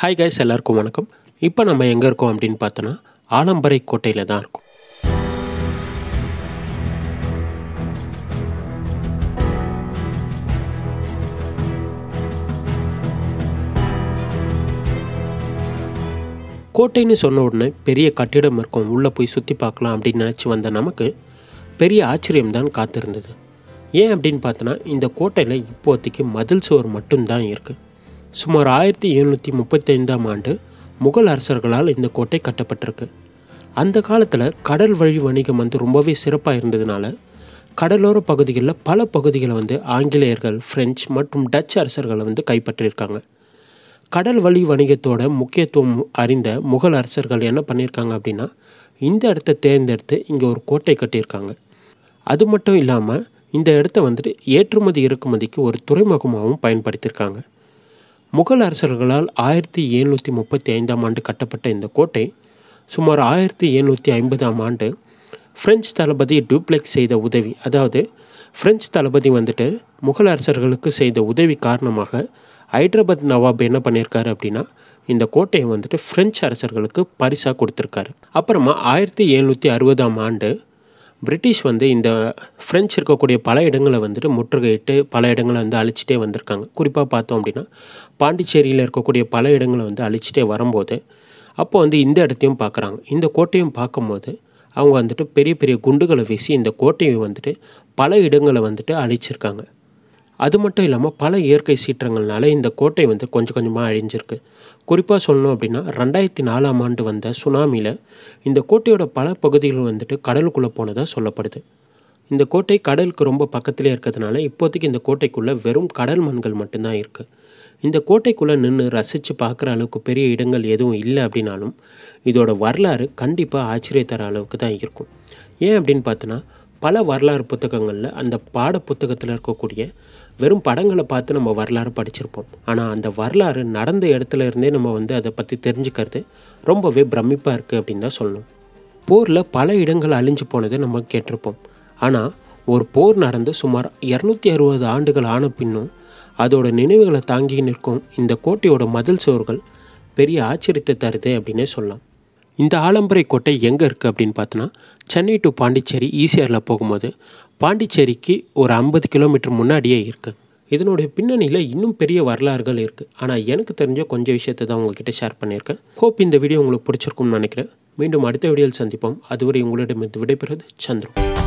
Hi guys எல்லாருக்கும் வணக்கம். இப்போ நம்ம எங்கே இருக்கோம் அப்படின்னு பார்த்தோன்னா ஆலம்பரை கோட்டையில் தான் இருக்கோம். கோட்டைன்னு சொன்ன உடனே பெரிய கட்டிடம் இருக்கும். உள்ளே போய் சுற்றி பார்க்கலாம் அப்படின்னு நினச்சி வந்த நமக்கு பெரிய ஆச்சரியம் தான் காத்திருந்தது. ஏன் அப்படின்னு பார்த்தோன்னா இந்த கோட்டையில் இப்போதைக்கு மதில் சுவர் மட்டும்தான் இருக்குது சுமார் ஆயிரத்தி எழுநூற்றி முப்பத்தைந்தாம் ஆண்டு முகல் அரசர்களால் இந்த கோட்டை கட்டப்பட்டிருக்கு. அந்த காலத்தில் கடல் வழி வணிகம் வந்து ரொம்பவே சிறப்பாக இருந்ததுனால கடலோர பகுதிகளில் பல பகுதிகளை வந்து ஆங்கிலேயர்கள் பிரெஞ்சு மற்றும் டச் அரசர்களை வந்து கைப்பற்றியிருக்காங்க. கடல் வழி வணிகத்தோட முக்கியத்துவம் அறிந்த முகல் அரசர்கள் என்ன பண்ணியிருக்காங்க அப்படின்னா இந்த இடத்த தேர்ந்தெடுத்து இங்கே ஒரு கோட்டை கட்டியிருக்காங்க. அது மட்டும் இல்லாமல் இந்த இடத்த வந்துட்டு ஏற்றுமதி இறக்குமதிக்கு ஒரு துறைமுகமாகவும் பயன்படுத்தியிருக்காங்க. முகல் அரசர்களால் ஆயிரத்தி எழுநூற்றி முப்பத்தி ஐந்தாம் ஆண்டு கட்டப்பட்ட இந்த கோட்டை சுமார் ஆயிரத்தி எழுநூற்றி ஐம்பதாம் ஆண்டு பிரெஞ்சு தளபதி டூப்ளெக்ஸ் செய்த உதவி அதாவது பிரெஞ்சு தளபதி வந்துட்டு முகல் அரசர்களுக்கு செய்த உதவி காரணமாக ஹைதராபாத் நவாப் என்ன பண்ணியிருக்காரு அப்படின்னா இந்த கோட்டையை வந்துட்டு பிரெஞ்சு அரசர்களுக்கு பரிசாக கொடுத்துருக்காரு. அப்புறமா ஆயிரத்தி எழுநூற்றி அறுபதாம் ஆண்டு பிரிட்டிஷ் வந்து இந்த ஃப்ரெஞ்சு இருக்கக்கூடிய பல இடங்களை வந்துட்டு முற்றுகையிட்டு பல இடங்களை வந்து அழிச்சிட்டே வந்திருக்காங்க. குறிப்பாக பார்த்தோம் அப்படின்னா பாண்டிச்சேரியில் இருக்கக்கூடிய பல இடங்களை வந்து அழிச்சிட்டே வரும்போது அப்போ வந்து இந்த இடத்தையும் பார்க்குறாங்க. இந்த கோட்டையும் பார்க்கும்போது அவங்க வந்துட்டு பெரிய பெரிய குண்டுகளை வீசி இந்த கோட்டையை வந்துட்டு பல இடங்களை வந்துட்டு அழிச்சிருக்காங்க. அது மட்டும் இல்லாமல் பல இயற்கை சீற்றங்கள்னால இந்த கோட்டை வந்து கொஞ்சம் கொஞ்சமாக அழிஞ்சிருக்கு. குறிப்பாக சொல்லணும் அப்படின்னா ரெண்டாயிரத்தி நாலாம் ஆண்டு வந்த சுனாமியில் இந்த கோட்டையோட பல பகுதிகள் வந்துட்டு கடலுக்குள்ளே போனதாக சொல்லப்படுது. இந்த கோட்டை கடலுக்கு ரொம்ப பக்கத்திலே இருக்கிறதுனால இப்போதைக்கு இந்த கோட்டைக்குள்ளே வெறும் கடல் மண்கள் மட்டும்தான் இருக்குது இந்த கோட்டைக்குள்ளே நின்று ரசித்து பார்க்குற அளவுக்கு பெரிய இடங்கள் எதுவும் இல்லை அப்படின்னாலும் இதோட வரலாறு கண்டிப்பாக ஆச்சரிய தர அளவுக்கு தான் இருக்கும். ஏன் அப்படின்னு பார்த்தோன்னா பல வரலாறு புத்தகங்களில் அந்த பாட புத்தகத்தில் இருக்கக்கூடிய வெறும் படங்களை பார்த்து நம்ம வரலாறு படிச்சிருப்போம். ஆனால் அந்த வரலாறு நடந்த இடத்துல இருந்தே நம்ம வந்து அதை பற்றி தெரிஞ்சுக்கிறது ரொம்பவே பிரமிப்பாக இருக்குது அப்படின்னு தான் சொல்லணும். போரில் பல இடங்கள் அழிஞ்சு போனதை நம்ம கேட்டிருப்போம். ஆனால் ஒரு போர் நடந்து சுமார் இரநூத்தி அறுபது ஆண்டுகள் ஆன பின்னும் அதோட நினைவுகளை தாங்கி நிற்கும் இந்த கோட்டையோட மதில் சுவர்கள் பெரிய ஆச்சரியத்தை தருது அப்படின்னே சொல்லலாம். இந்த ஆலம்பரை கோட்டை எங்கே இருக்குது அப்படின்னு பார்த்தோன்னா சென்னை டு பாண்டிச்சேரி ஈசிஆரில் போகும்போது பாண்டிச்சேரிக்கு ஒரு ஐம்பது கிலோமீட்டர் முன்னாடியே இருக்குது இதனுடைய பின்னணியில் இன்னும் பெரிய வரலாறுகள் இருக்குது ஆனால் எனக்கு தெரிஞ்ச கொஞ்சம் விஷயத்தை தான் உங்ககிட்ட ஷேர் பண்ணியிருக்கேன். ஹோப் இந்த வீடியோ உங்களுக்கு பிடிச்சிருக்கும்னு நினைக்கிறேன். மீண்டும் அடுத்த வீடியோவில் சந்திப்போம். அதுவரை உங்களிடமிருந்து விடைபெறுவது சந்திரம்